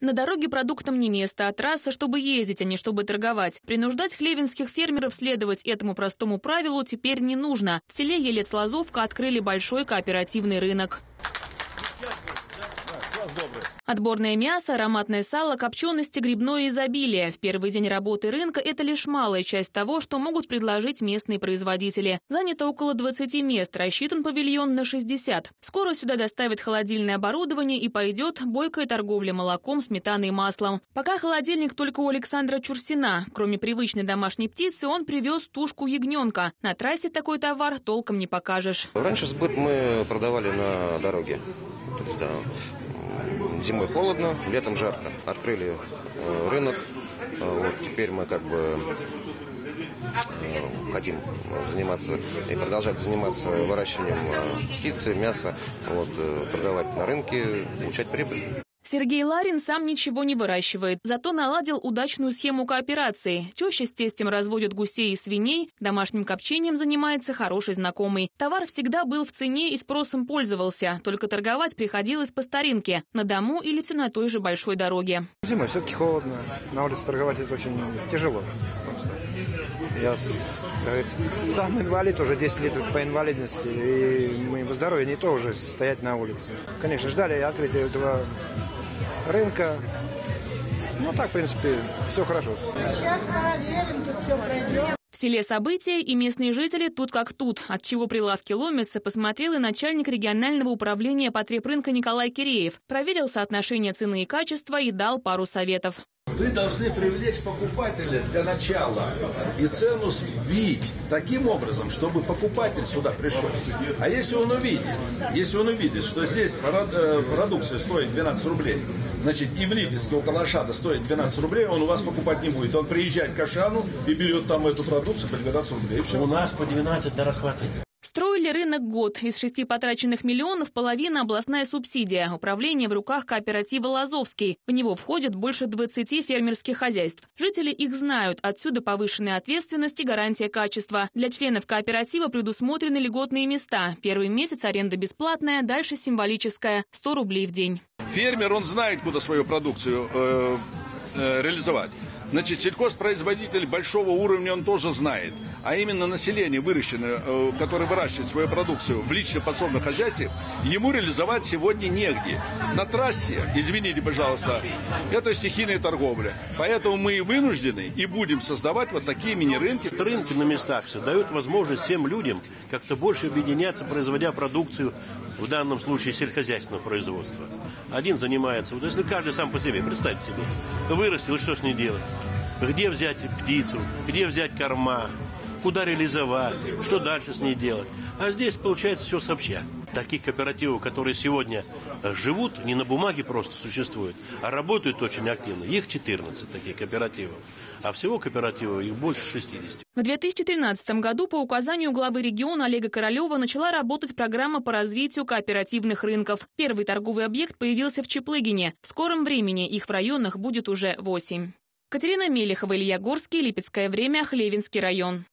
На дороге продуктам не место, а трасса, чтобы ездить, а не чтобы торговать. Принуждать хлевинских фермеров следовать этому простому правилу теперь не нужно. В селе Елец-Лазовка открыли большой кооперативный рынок. Отборное мясо, ароматное сало, копчености, грибное изобилие. В первый день работы рынка это лишь малая часть того, что могут предложить местные производители. Занято около 20 мест, рассчитан павильон на 60. Скоро сюда доставят холодильное оборудование и пойдет бойкая торговля молоком, сметаной и маслом. Пока холодильник только у Александра Чурсина. Кроме привычной домашней птицы, он привез тушку ягненка. На трассе такой товар толком не покажешь. Раньше сбыт мы продавали на дороге. То есть, да, зимой холодно, летом жарко. Открыли э, рынок. Э, вот теперь мы как бы э, хотим заниматься и продолжать заниматься выращиванием птицы, мяса, вот, торговать на рынке, получать прибыль. Сергей Ларин сам ничего не выращивает, зато наладил удачную схему кооперации. Теща с тестем разводят гусей и свиней, домашним копчением занимается хороший знакомый. Товар всегда был в цене и спросом пользовался, только торговать приходилось по старинке, на дому или все на той же большой дороге. Зимой все-таки холодно, на улице торговать это очень тяжело просто. Я, сам инвалид, уже 10 лет по инвалидности, и моему здоровью не то уже стоять на улице. Конечно, ждали открытия этого рынка. Ну так, в принципе, все хорошо. Сейчас проверим, тут все пройдет. В селе события и местные жители тут как тут. От чего прилавки ломятся, посмотрел и начальник регионального управления потребрынка Николай Киреев. Проверил соотношение цены и качества и дал пару советов. Вы должны привлечь покупателя для начала и цену сбить таким образом, чтобы покупатель сюда пришел. А если он увидит, если он увидит, что здесь э, продукция стоит 12 рублей, значит и в Липецке около Ашада стоит 12 рублей, он у вас покупать не будет. Он приезжает к Ашану и берет там эту продукцию по 12 рублей. Все. У нас по 12 на расхват. Строили рынок год. Из шести потраченных миллионов половина областная субсидия. Управление в руках кооператива «Лазовский». В него входят больше 20 фермерских хозяйств. Жители их знают. Отсюда повышенная ответственность и гарантия качества. Для членов кооператива предусмотрены льготные места. Первый месяц аренда бесплатная, дальше символическая – 100 рублей в день. Фермер, он знает, куда свою продукцию э, э, реализовать. Значит, сельхозпроизводитель большого уровня он тоже знает. А именно население, выращенное, э, которое выращивает свою продукцию в личном подсобном хозяйстве, ему реализовать сегодня негде. На трассе, извините, пожалуйста, это стихийная торговля. Поэтому мы и вынуждены и будем создавать вот такие мини-рынки. Рынки на местах все дают возможность всем людям как-то больше объединяться, производя продукцию, в данном случае сельскохозяйственного производства. Один занимается, вот если каждый сам по себе, представьте себе, вырастил, и что с ней делать? Где взять птицу, где взять корма, куда реализовать, что дальше с ней делать. А здесь получается все сообща. Таких кооперативов, которые сегодня э, живут, не на бумаге просто существуют, а работают очень активно. Их 14 таких кооперативов. А всего кооперативов их больше 60. В 2013 году по указанию главы региона Олега Королева начала работать программа по развитию кооперативных рынков. Первый торговый объект появился в Чеплыгине. В скором времени их в районах будет уже 8. Катерина Мелехова, Илья Горский, Липецкое время, Хлевинский район.